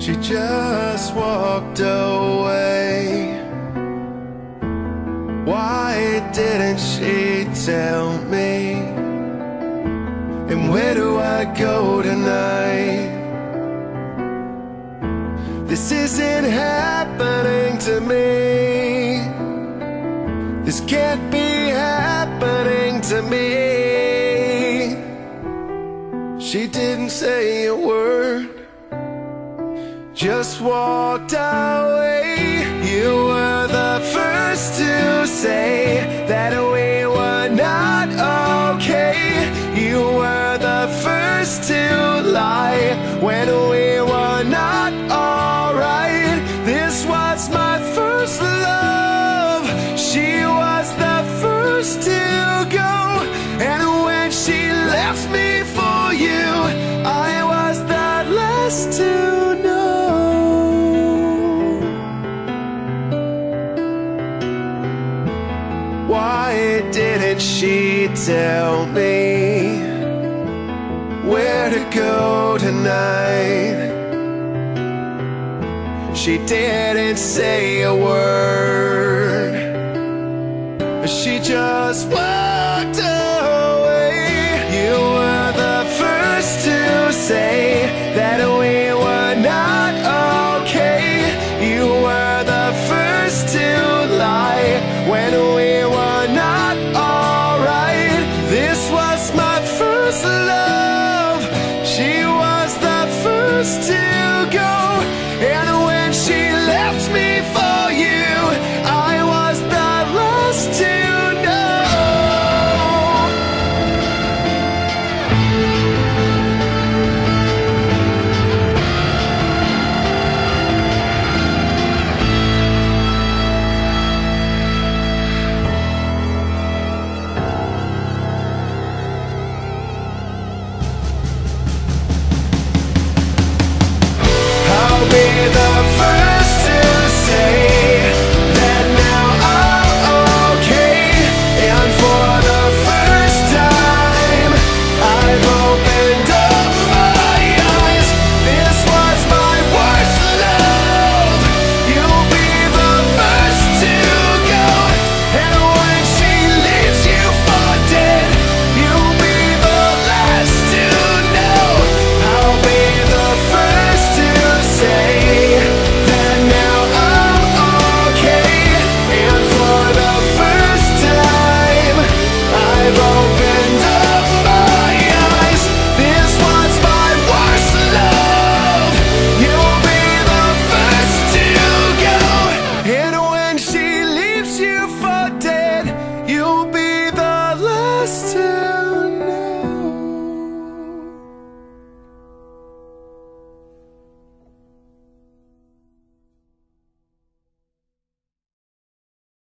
She just walked away. Why didn't she tell me? And where do I go tonight? This isn't happening to me. This can't be happening to me. She didn't say a word, just walked away. You were the first to say that we were not okay. You were the first to lie when we were not Why didn't she tell me where to go tonight? She didn't say a word. She just